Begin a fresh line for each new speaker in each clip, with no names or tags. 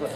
Thank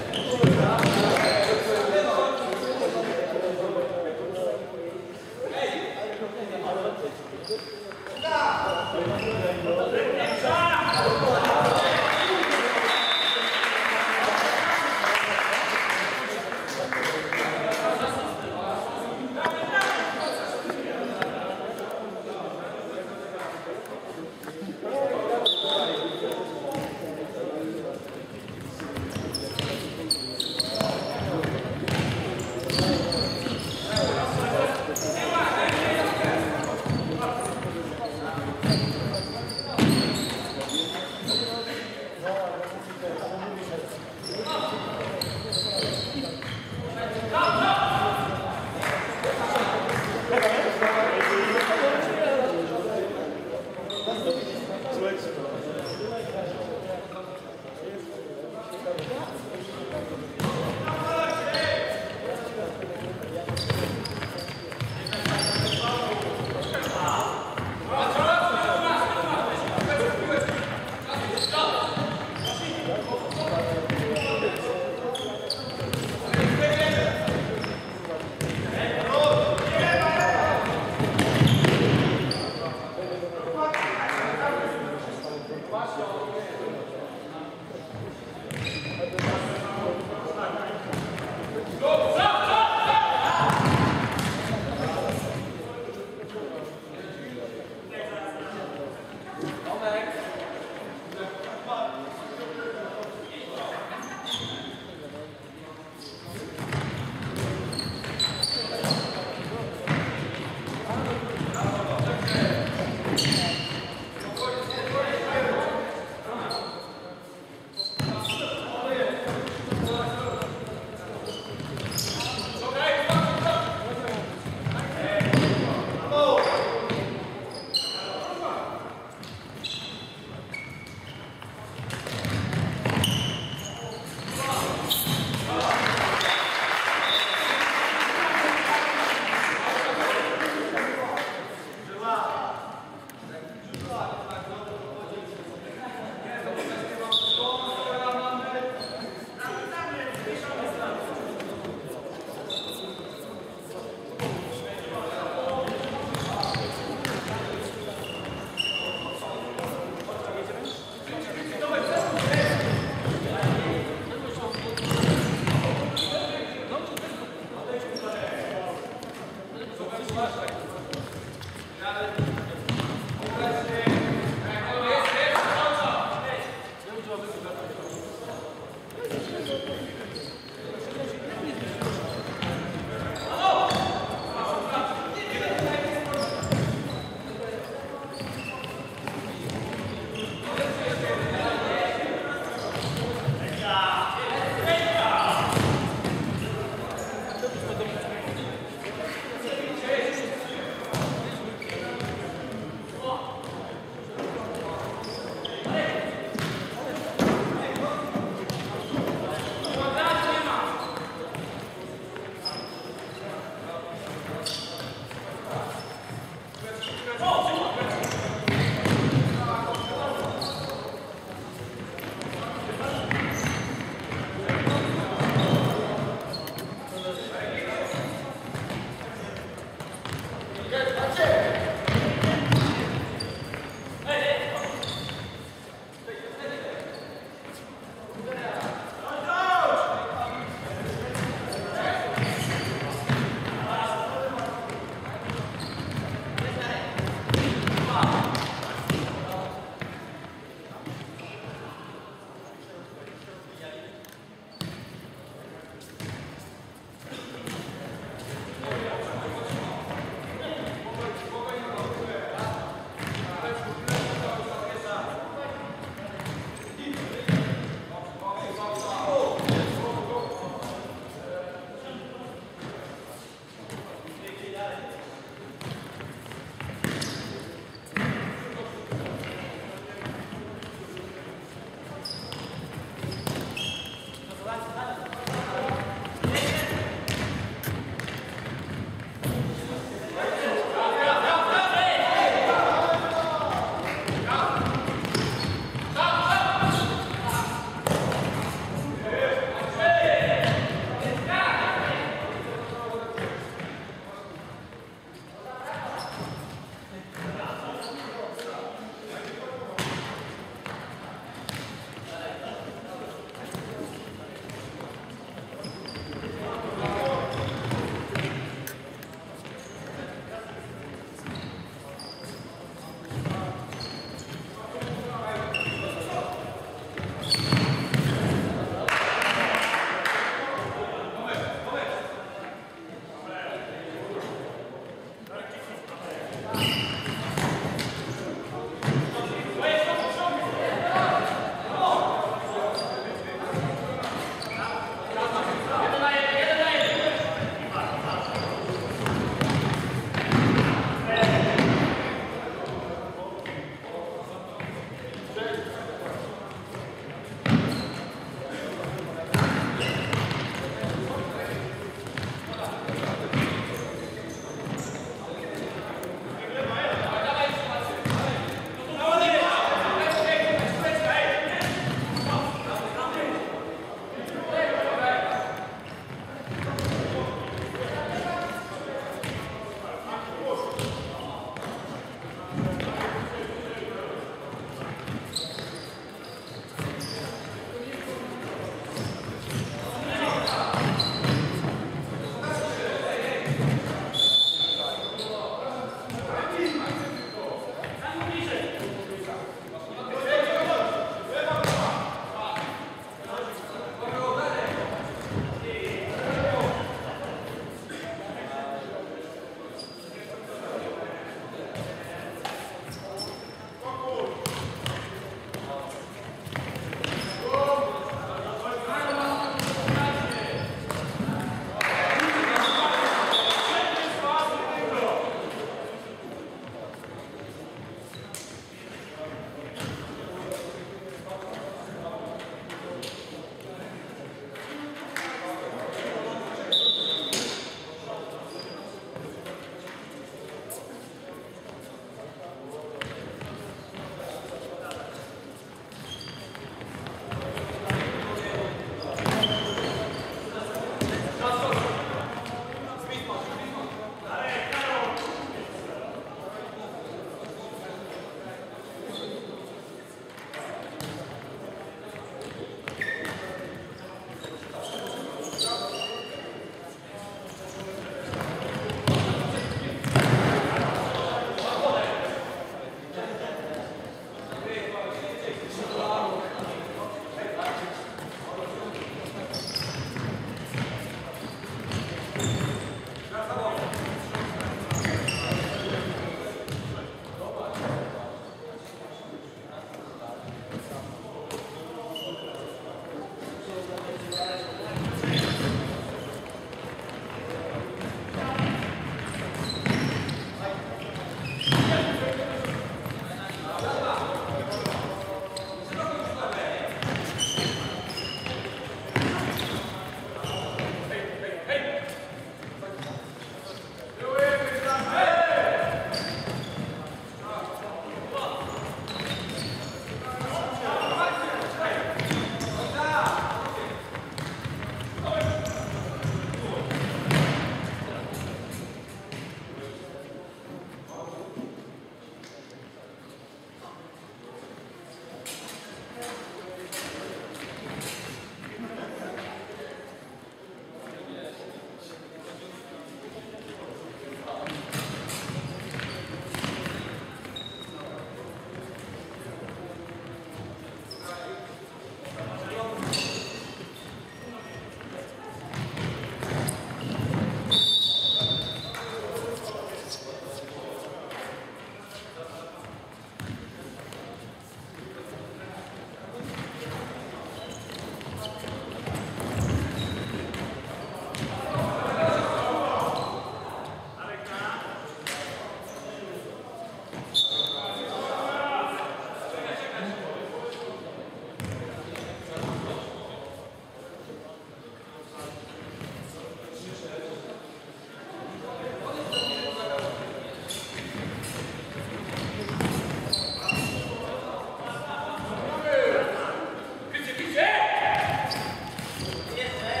Yeah.